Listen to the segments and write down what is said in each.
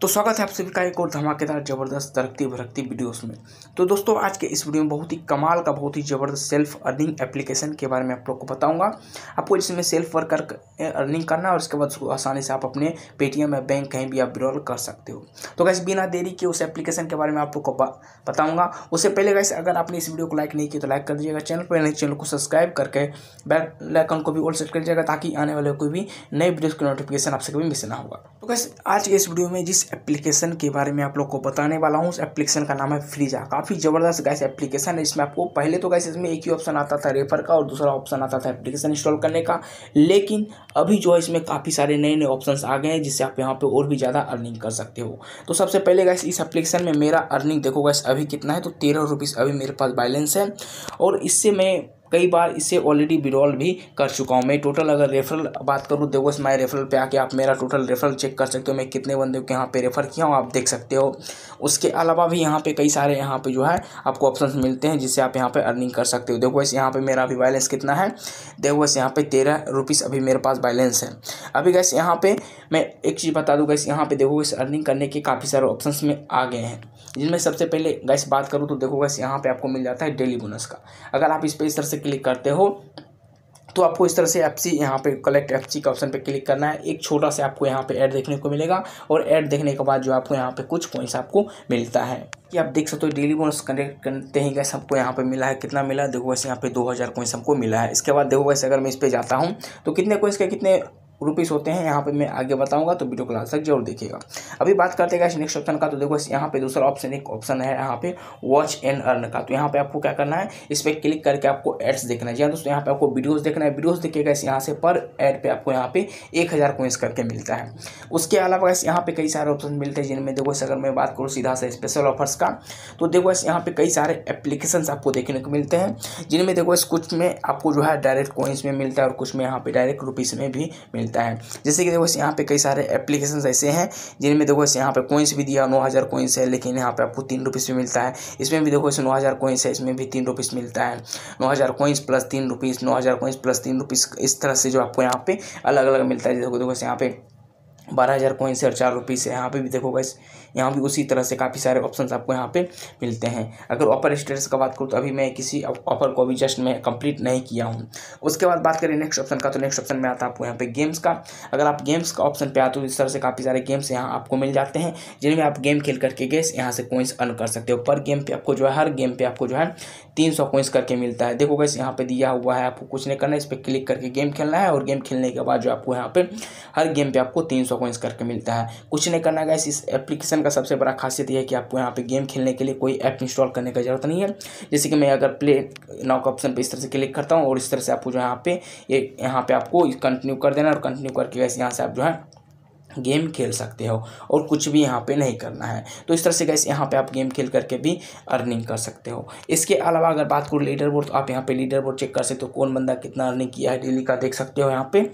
तो स्वागत है आप सभी का एक और धमाकेदार ज़बरदस्त तरक्ति भरकती वीडियोस में। तो दोस्तों, आज के इस वीडियो में बहुत ही कमाल का, बहुत ही ज़बरदस्त सेल्फ अर्निंग एप्लीकेशन के बारे में आप लोग को बताऊँगा। आपको जिसमें सेल्फ वर्क कर अर्निंग करना और उसके बाद उसको आसानी से आप अपने पेटीएम या बैंक कहीं भी आप विड्रॉल कर सकते हो। तो गैस बिना देरी के उस एप्लीकेशन के बारे में आप लोग को बताऊँगा। उससे पहले गैस अगर आपने इस वीडियो को लाइक नहीं किया तो लाइक कर दीजिएगा चैनल पर नहीं चैनल को सब्सक्राइब करके बेल आइकन को भी ऑल सेट कर दीजिएगा ताकि आने वाले कोई भी नए वीडियोज़ की नोटिफिकेशन आपसे कभी मिस ना होगा। तो गैस आज के इस वीडियो में जिस एप्लीकेशन के बारे में आप लोग को बताने वाला हूँ। उस एप्लीकेशन का नाम है फ्रीजा काफ़ी ज़बरदस्त गैस एप्लीकेशन है। इसमें आपको पहले तो गैस इसमें एक ही ऑप्शन आता था रेफर का और दूसरा ऑप्शन आता था एप्लीकेशन इंस्टॉल करने का। लेकिन अभी जो है इसमें काफ़ी सारे नए नए ऑप्शन आ गए हैं, जिससे आप यहाँ पर और भी ज़्यादा अर्निंग कर सकते हो। तो सबसे पहले गैस इस एप्लीकेशन में मेरा अर्निंग देखो गैस अभी कितना है? तो तेरह अभी मेरे पास बैलेंस है। और इससे मैं कई बार इसे ऑलरेडी विड्रॉल भी कर चुका हूँ। मैं टोटल अगर रेफरल बात करूँ, देखो माई रेफरल पे आके आप मेरा टोटल रेफरल चेक कर सकते हो। मैं कितने बंदे को यहाँ पे रेफ़र किया हूँ, आप देख सकते हो। उसके अलावा भी यहाँ पे कई सारे यहाँ पे जो है, आपको ऑप्शन मिलते हैं जिससे आप यहाँ पे अर्निंग कर सकते हो। देखो वैसे यहाँ पे मेरा अभी बैलेंस कितना है? देखो वैसे यहाँ पे तेरह रुपीज़ अभी मेरे पास बैलेंस है। अभी गैस यहाँ पे मैं एक चीज़ बता दूँ गैस यहाँ पे देखो इस अर्निंग करने के काफ़ी सारे ऑप्शन में आ गए हैं। जिनमें सबसे पहले गैस बात करूँ तो देखो गैस यहाँ पे आपको मिल जाता है डेली बोनस का। अगर आप इस पर इस तरह से क्लिक करते हो तो आपको इस तरह से एफ़ सी यहाँ पर कलेक्ट एफ़ सी का ऑप्शन पे क्लिक करना है। एक छोटा सा आपको यहाँ पे ऐड देखने को मिलेगा और ऐड देखने के बाद जो आपको यहाँ पे कुछ पॉइंट्स आपको मिलता है। कि आप देख सकते हो डेली बोनस कनेक्ट करते ही गैस हमको यहाँ पे मिला है। कितना मिला? है देखो वैसे यहाँ पे दो हज़ार कोइंस हमको मिला है। इसके बाद देखो वैसे अगर मैं इस पर जाता हूँ तो कितने कोइंस के कितने रुपीज़ होते हैं, यहाँ पे मैं आगे बताऊँगा तो वीडियो को लास्ट तक ज़रूर देखिएगा। अभी बात करते हैं नेक्स्ट ऑप्शन का तो देखो यहाँ पे दूसरा ऑप्शन एक ऑप्शन है यहाँ पे वॉच एंड अर्न का। तो यहाँ पे आपको क्या करना है, इस पर क्लिक करके आपको एड्स देखना है। जी हाँ दोस्तों, यहाँ पे आपको वीडियोज़ देखना है। वीडियोज़ देखिएगा इस यहाँ से, पर एड पे आपको यहाँ पे एक हज़ार करके मिलता है। उसके अलावा इस यहाँ पे कई सारे ऑप्शन मिलते हैं, जिनमें देखो अगर मैं बात करूँ सीधा से स्पेशल ऑफर्स का तो देखो इस यहाँ पे कई सारे एप्लीकेशन आपको देखने को मिलते हैं, जिनमें देखो इस कुछ में आपको जो है डायरेक्ट कोइंस में मिलता है, और कुछ में यहाँ पे डायरेक्ट रुपीज़ में भी मिलता है। जैसे कि देखो यहाँ पे कई सारे एप्लीकेशन ऐसे हैं, जिनमें देखो यहाँ पे कोइंस भी दिया, नौ हज़ार कोइंस है, लेकिन यहाँ पे आपको तीन रुपीज़ भी मिलता है। इसमें भी देखो इसे नौ हज़ार कोइंस है, इसमें भी तीन रुपीज़ मिलता है। नौ हज़ार कोइंस प्लस तीन रुपीज़ नौ हज़ार कोइंस प्लस तीन रुपीज़ इस तरह से जो आपको यहाँ पे अलग अलग मिलता है। देखो देखो यहाँ पे बारह हज़ार कोइंस है और चार रुपीज़ है। यहाँ पे भी देखो गैस यहाँ भी उसी तरह से काफ़ी सारे ऑप्शन आपको यहाँ पे मिलते हैं। अगर ऑफ़र स्टेटस का बात करूँ तो अभी मैं किसी ऑफ़र को अभी जस्ट मैं कंप्लीट नहीं किया हूँ। उसके बाद बात करें नेक्स्ट ऑप्शन का तो नेक्स्ट ऑप्शन में आता है आपको यहाँ पे गेम्स का। अगर आप गेम्स का ऑप्शन पे आते हो इस तरह से काफ़ी सारे गेम्स यहाँ आपको मिल जाते हैं, जिनमें आप गेम खेल करके गैस यहाँ से कोइंस अर्न कर सकते हो। पर गेम पे आपको जो है, हर गेम पे आपको जो है, तीन सौ कोइंस करके मिलता है। देखो गैस यहाँ पे दिया हुआ है, आपको कुछ नहीं करना इस पर क्लिक करके गेम खेलना है और गेम खेलने के बाद जो आपको यहाँ पे हर गेम पे आपको तीन सौ कोइंस करके मिलता है। कुछ नहीं करना गैस इस एप्लीकेशन का सबसे बड़ा खासियत यह है कि आपको यहाँ पे गेम खेलने के लिए कोई ऐप इंस्टॉल करने की ज़रूरत नहीं है। जैसे कि मैं अगर प्ले नाउ का ऑप्शन पे इस तरह से क्लिक करता हूँ और इस तरह से आपको जो यहाँ पे ये यहाँ पे आपको कंटिन्यू कर देना और कंटिन्यू करके वैसे यहाँ से आप जो है गेम खेल सकते हो और कुछ भी यहाँ पे नहीं करना है। तो इस तरह से गैस यहाँ पे आप गेम खेल करके भी अर्निंग कर सकते हो। इसके अलावा अगर बात करूँ लीडर बोर्ड तो आप यहाँ पे लीडर बोर्ड चेक कर सकते हो कौन बंदा कितना अर्निंग किया है डेली का देख सकते हो यहाँ पे।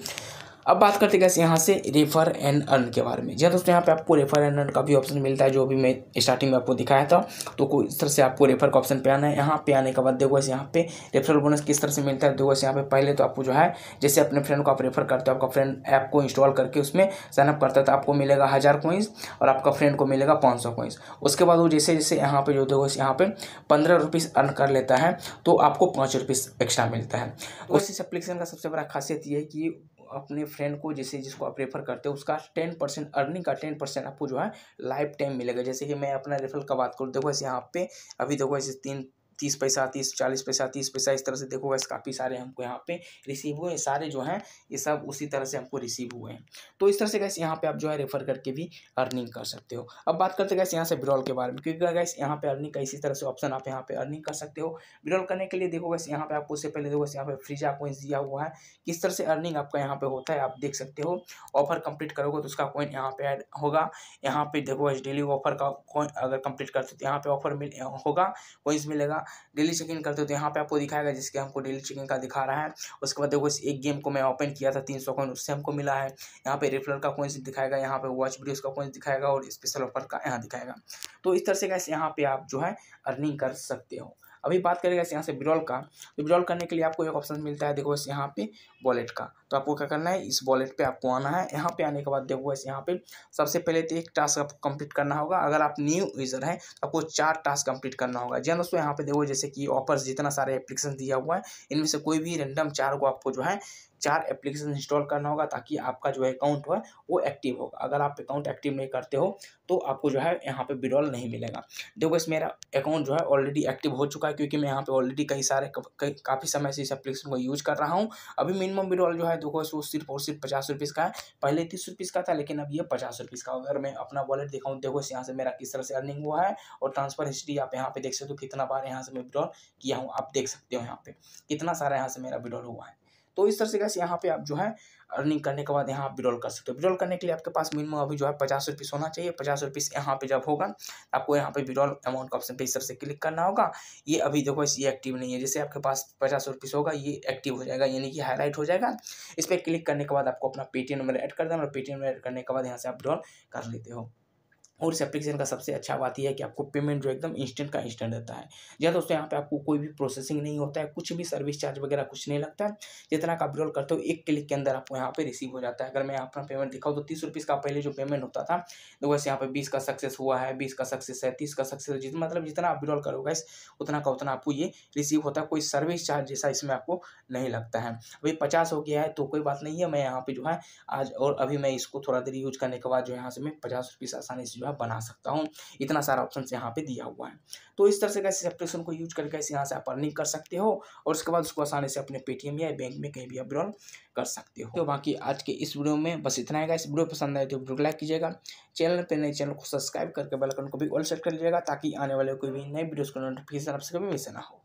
अब बात करते हैं यहाँ से रेफर एंड अर्न के बारे में। जी हाँ दोस्तों यहाँ पे आपको रेफर एंड अर्न का भी ऑप्शन मिलता है जो भी मैं स्टार्टिंग में आपको दिखाया था। तो कोई इस तरह से आपको रेफर का ऑप्शन पे आना है। यहाँ पे आने के बाद देखो यहाँ पे रेफरल बोनस किस तरह से मिलता है। देखो यहाँ पे पहले तो आपको जो है जैसे अपने फ्रेंड को आप रेफर करते हो आपका फ्रेंड ऐप को इंस्टॉल करके उसमें साइनअप करता है तो आपको मिलेगा हज़ार कोइंस और आपका फ्रेंड को मिलेगा पाँच सौ कोइंस उसके बाद वो जैसे जैसे यहाँ पे जो देखो यहाँ पे पंद्रह रुपीज़ अर्न कर लेता है तो आपको पाँच रुपीज़ एक्स्ट्रा मिलता है। उसी एप्लीकेशन का सबसे बड़ा खासियत ये है कि अपने फ्रेंड को जैसे जिसको आप रेफ़र करते हो, उसका टेन परसेंट अर्निंग का टेन परसेंट आपको जो है लाइफ टाइम मिलेगा। जैसे कि मैं अपना रेफर का बात करूँ, देखो ऐसे यहाँ पे, अभी देखो ऐसे तीन तीस पैसा तीस चालीस पैसा तीस पैसा इस तरह से देखो वैसे काफ़ी सारे हमको यहाँ पे रिसीव हुए सारे जो हैं ये सब उसी तरह से हमको रिसीव हुए हैं तो इस तरह से गैस यहाँ पे आप जो है रेफर करके भी अर्निंग कर सकते हो अब बात करते गैस यहाँ से विड्रॉल के बारे में क्योंकि गैस यहाँ पे अर्निंग का इसी तरह से ऑप्शन आप यहाँ पे अर्निंग कर सकते हो विड्रॉल करने के लिए देखो गैस यहाँ पे आपको उससे पहले देखो यहाँ पे फ्रीजा कोइंस दिया हुआ है किस तरह से अर्निंग आपका यहाँ पे होता है आप देख सकते हो ऑफ़र कंप्लीट करोगे तो उसका कॉइन यहाँ पे ऐड होगा यहाँ पे देखो डेली ऑफ़र का कॉइन अगर कंप्लीट करते तो यहाँ पे ऑफ़र मिल होगा कोइंस मिलेगा डेली चेकिंग करते हो तो यहाँ पे आपको दिखाएगा जिसके हमको डेली चेकिंग का दिखा रहा है। उसके बाद देखो इस एक गेम को मैं ओपन किया था, तीन सौ कॉइन, उससे हमको मिला है। यहाँ पे रेफरल का कॉइन्स दिखाएगा यहाँ पे वॉच वीडियो का कॉइन्स दिखाएगा और स्पेशल ऑफ़र का यहाँ दिखाएगा तो इस तरह से कैसे यहाँ पे आप जो है अर्निंग कर सकते हो। अभी बात करेगा यहाँ से विड्रॉल का। तो विड्रॉल करने के लिए आपको एक ऑप्शन मिलता है, देखो बस यहाँ पे वॉलेट का। तो आपको क्या करना है, इस वॉलेट पे आपको आना है। यहाँ पे आने के बाद देखो बस यहाँ पे सबसे पहले तो एक टास्क आपको कंप्लीट करना होगा। अगर आप न्यू यूज़र हैं तो आपको चार टास्क कंप्लीट करना होगा। जैन हाँ दोस्तों, यहाँ पे देखो जैसे कि ऑफर्स जितना सारे एप्लीकेशन दिया हुआ है, इनमें से कोई भी रेंडम चार को आपको जो है चार एप्लीकेशन इंस्टॉल करना होगा ताकि आपका जो है अकाउंट है, वो एक्टिव होगा। अगर आप अकाउंट एक्टिव नहीं करते हो तो आपको जो है यहाँ पे विड्रॉल नहीं मिलेगा। देखो इस मेरा अकाउंट जो है ऑलरेडी एक्टिव हो चुका है, क्योंकि मैं यहाँ पे ऑलरेडी कई सारे काफ़ी समय से इस एप्लीकेशन को यूज़ कर रहा हूँ। अभी मिनिमम विड्रॉल जो है, देखो वो सिर्फ़ और सिर्फ़ पचास रुपीज़ का है। पहले तीस रुपीज़ का था, लेकिन अब ये पचास रुपीज़ का। अगर मैं अपना वॉलेट दिखाऊँ, देखो इस यहाँ से मेरा किस तरह से अर्निंग हुआ है और ट्रांसफ़र हिस्ट्री आप यहाँ पे देख सकते हो कितना बार यहाँ से मैं विड्रॉल किया हूँ। आप देख सकते हो यहाँ पे कितना सारा यहाँ से मेरा विड्रॉल हुआ है। तो इस तरह से कैसे यहाँ पे आप जो है अर्निंग करने के बाद यहाँ आप विड्रॉल कर सकते हो। विड्रॉल करने के लिए आपके पास मिनिमम अभी जो है पचास रुपीस होना चाहिए। पचास रुपीस यहाँ पे जब होगा, आपको यहाँ पे विड्रॉल अमाउंट का ऑप्शन पे इस तरह से क्लिक करना होगा। ये अभी देखो ये एक्टिव नहीं है। जैसे आपके पास पचास रुपीस होगा, ये एक्टिव हो जाएगा, यानी कि हाईलाइट हो जाएगा। इस पर क्लिक करने के बाद आपको अपना पेटीएम नंबर ऐड कर देना और पेटीएम नंबर ऐड करने के बाद यहाँ से आप विड्रॉल कर लेते हो। और इस एप्लीकेशन का सबसे अच्छा बात यह है कि आपको पेमेंट जो एकदम इंस्टेंट का इंस्टेंट रहता है। हाँ दोस्तों यहाँ पे आपको कोई भी प्रोसेसिंग नहीं होता है, कुछ भी सर्विस चार्ज वगैरह कुछ नहीं लगता है। जितना का विड्रॉल करते हो, एक क्लिक के अंदर आपको यहाँ पे रिसीव हो जाता है। अगर मैं अपना पेमेंट दिखाऊँ तो तीस रुपीज़ का पहले जो पेमेंट होता था तो वैसे यहाँ पे बीस का सक्सेस हुआ है, बीस का सक्सेस है, तीस का सक्सेस जितना मतलब जितना आप विड्रॉल करोगे उतना का उतना आपको ये रिसीव होता है। कोई सर्विस चार्ज जैसा इसमें आपको नहीं लगता है। अभी पचास हो गया है तो कोई बात नहीं है। मैं यहाँ पर जो है, आज और अभी मैं इसको थोड़ा देर यूज़ करने के बाद जो यहाँ से मैं पचास रुपीज़ आसानी से जो है, बना सकता हूँ। इतना सारा ऑप्शन यहाँ पे दिया हुआ है। तो इस तरह से कैसे एप्लीकेशन को यूज़ करके कैसे यहाँ से आप अर्निंग कर सकते हो और उसके बाद उसको आसानी से अपने पेटीएम या बैंक में कहीं भी आप विड्रॉल कर सकते हो। तो बाकी आज के इस वीडियो में बस इतना है इस वीडियो पसंद आए तो वीडियो लाइक कीजिएगा। चैनल पर नए चैनल को सब्सक्राइब करके बेलकन को भी ऑल सेट कर लीजिएगा ताकि आने वाले कोई भी नए वीडियोज़ को नोटिफिकेशन आपसे कभी मिस ना हो।